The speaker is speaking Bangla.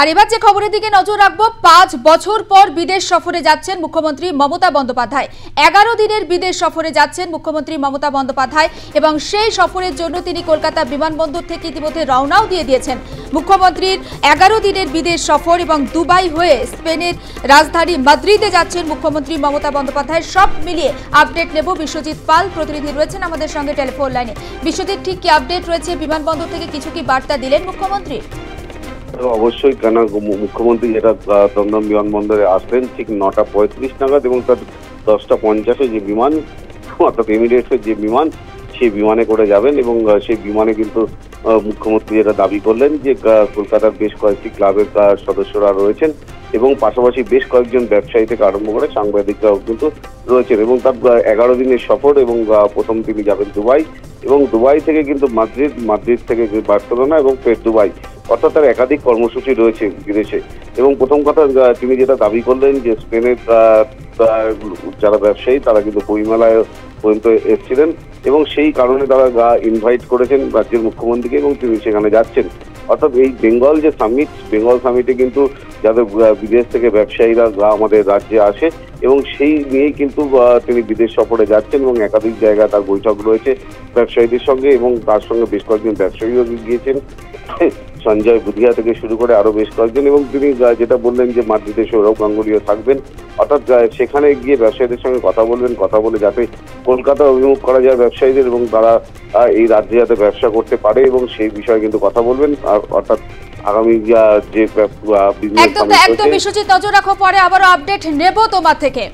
আর এবার যে খবরের দিকে নজর রাখব, পাঁচ বছর পর বিদেশ সফরে যাচ্ছেন মুখ্যমন্ত্রী মমতা বন্দ্যোপাধ্যায়। এগারো দিনের বিদেশ সফরে যাচ্ছেন মুখ্যমন্ত্রী মমতা বন্দ্যোপাধ্যায় এবং সেই সফরের জন্য তিনি কলকাতা বিমানবন্দর থেকে ইতিমধ্যে রওনাও দিয়ে দিয়েছেন। মুখ্যমন্ত্রীর এগারো দিনের বিদেশ সফর এবং দুবাই হয়ে স্পেনের রাজধানী মাদ্রিদে যাচ্ছেন মুখ্যমন্ত্রী মমতা বন্দ্যোপাধ্যায়। সব মিলিয়ে আপডেট নেব বিশ্বজিৎ পাল, প্রতিনিধি রয়েছেন আমাদের সঙ্গে টেলিফোন লাইনে। বিশ্বজিৎ, ঠিক কি আপডেট রয়েছে? বিমানবন্দর থেকে কিছু কি বার্তা দিলেন মুখ্যমন্ত্রী? অবশ্যই কেন মুখ্যমন্ত্রী যেটা দমদম বিমানবন্দরে আসলেন, ঠিক নটা পঁয়ত্রিশ নাগাদ এবং তার দশটা পঞ্চাশে যে বিমান, অর্থাৎ এমিরেটসের যে বিমান, সেই বিমানে করে যাবেন এবং সেই বিমানে কিন্তু মুখ্যমন্ত্রী যেটা দাবি করলেন যে কলকাতার বেশ কয়েকটি ক্লাবের সদস্যরা রয়েছেন এবং পাশাপাশি বেশ কয়েকজন ব্যবসায়ী থেকে আরম্ভ করে সাংবাদিকরাও কিন্তু রয়েছেন এবং তার এগারো দিনের সফর এবং প্রথম তিনি যাবেন দুবাই এবং দুবাই থেকে কিন্তু মাদ্রিদ মাদ্রিদ থেকে বার্সেলোনা এবং ফের দুবাই। অর্থাৎ তার একাধিক কর্মসূচি রয়েছে বিদেশে। এবং প্রথম কথা তিনি যেটা দাবি করলেন যে স্পেনের যারা ব্যবসায়ী, তারা কিন্তু বইমেলায় পর্যন্ত এসেছিলেন এবং সেই কারণে তারা ইনভাইট করেছেন রাজ্যের মুখ্যমন্ত্রীকে এবং তিনি সেখানে যাচ্ছেন। অর্থাৎ এই বেঙ্গল যে সামিট বেঙ্গল সামিটে কিন্তু যাদের বিদেশ থেকে ব্যবসায়ীরা আমাদের রাজ্যে আসে এবং সেই নিয়েই কিন্তু তিনি বিদেশ সফরে যাচ্ছেন এবং একাধিক জায়গায় তার বৈঠক রয়েছে ব্যবসায়ীদের সঙ্গে এবং তার সঙ্গে বেশ কয়েকজন ব্যবসায়ীও গিয়েছেন। সঞ্জয় বুধিয়া থেকে শুরু করে আরও বেশ কয়েকজন এবং তিনি যেটা বললেন যে মাদ্রিদে সৌরভ গাঙ্গুলিও থাকবেন অর্থাৎ সেখানে গিয়ে ব্যবসায়ীদের সঙ্গে কথা বলবেন কথা বলে যাতে কলকাতা অভিমুখ করা যায় ব্যবসায়ীদের এবং তারা এই রাজ্যে যাতে ব্যবসা করতে পারে এবং সেই বিষয়ে কিন্তু কথা বলবেন আর অর্থাৎ আগামী যে একদম একদম বিশ্বজিৎ নজর রাখো পরে আবারও আপডেট নেব তোমার থেকে।